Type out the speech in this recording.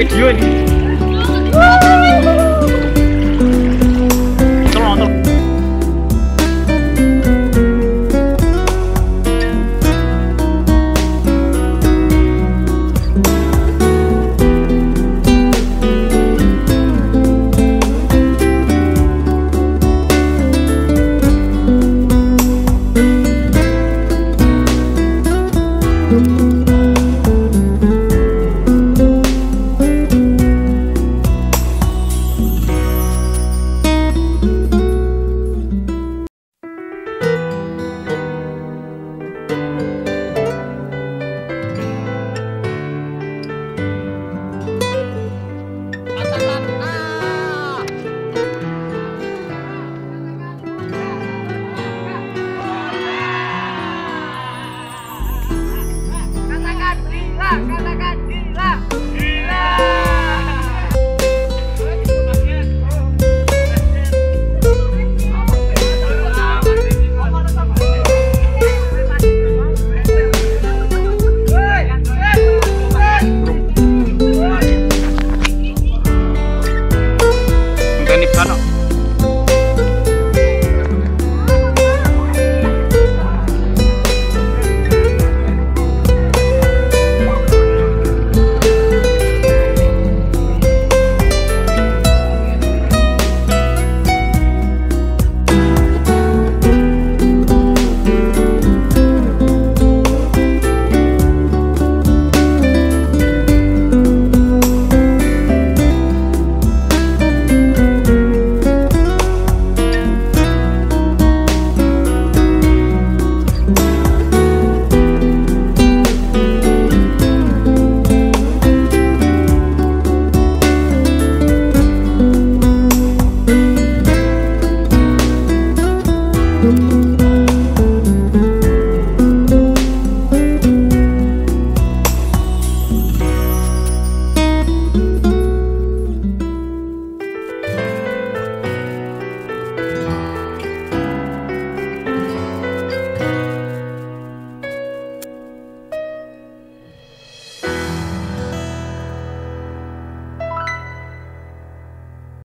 It's you and me.